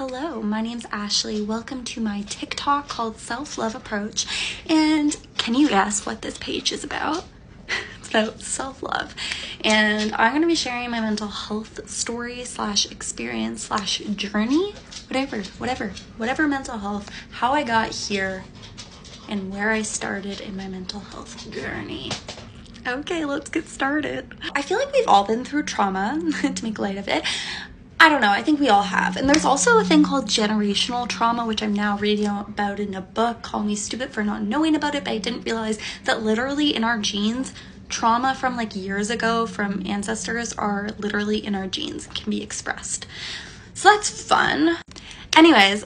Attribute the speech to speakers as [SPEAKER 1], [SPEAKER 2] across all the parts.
[SPEAKER 1] Hello, my name's Ashley. Welcome to my TikTok called Self Love Approach. And can you guess what this page is about? it's about self love. And I'm going to be sharing my mental health story slash experience slash journey, whatever, whatever, whatever mental health, how I got here, and where I started in my mental health journey. Okay, let's get started. I feel like we've all been through trauma, to make light of it. I don't know, I think we all have. And there's also a thing called generational trauma, which I'm now reading about in a book. Call me stupid for not knowing about it, but I didn't realize that literally in our genes, trauma from like years ago from ancestors are literally in our genes, can be expressed. So that's fun. Anyways,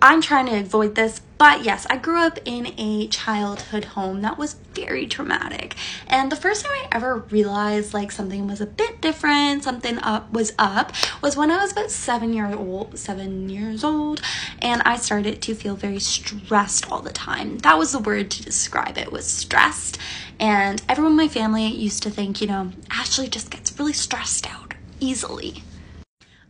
[SPEAKER 1] I'm trying to avoid this, but yes, I grew up in a childhood home that was very traumatic. And the first time I ever realized like something was a bit different, something up was up, was when I was about seven years old, seven years old, and I started to feel very stressed all the time. That was the word to describe it was stressed. And everyone in my family used to think, you know, Ashley just gets really stressed out easily.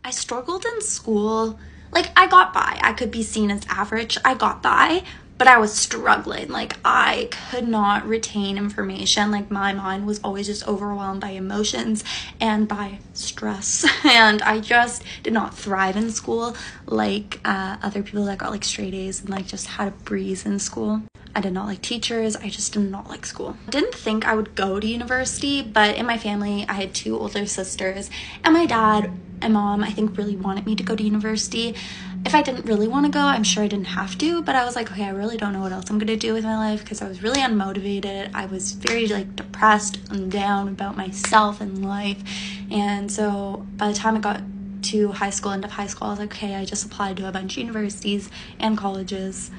[SPEAKER 1] I struggled in school like I got by. I could be seen as average. I got by, but I was struggling. Like I could not retain information. Like my mind was always just overwhelmed by emotions and by stress. And I just did not thrive in school like uh, other people that got like straight A's and like just had a breeze in school. I did not like teachers. I just did not like school. I didn't think I would go to university, but in my family, I had two older sisters, and my dad and mom, I think, really wanted me to go to university. If I didn't really want to go, I'm sure I didn't have to, but I was like, okay, I really don't know what else I'm gonna do with my life because I was really unmotivated. I was very like depressed and down about myself and life. And so by the time I got to high school, end of high school, I was like, okay, I just applied to a bunch of universities and colleges.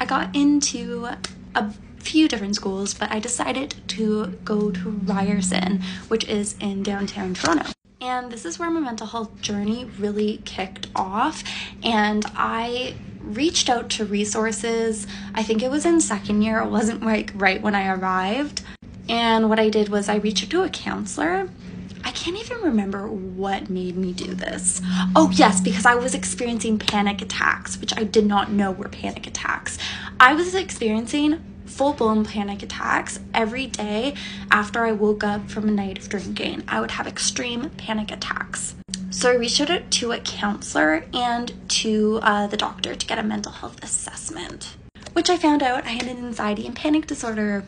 [SPEAKER 1] I got into a few different schools, but I decided to go to Ryerson, which is in downtown Toronto. And this is where my mental health journey really kicked off. And I reached out to resources. I think it was in second year, it wasn't like right when I arrived. And what I did was I reached out to a counselor. I can't even remember what made me do this. Oh, yes, because I was experiencing panic attacks, which I did not know were panic attacks. I was experiencing full blown panic attacks every day after I woke up from a night of drinking. I would have extreme panic attacks. So I reached out to a counselor and to uh, the doctor to get a mental health assessment, which I found out I had an anxiety and panic disorder.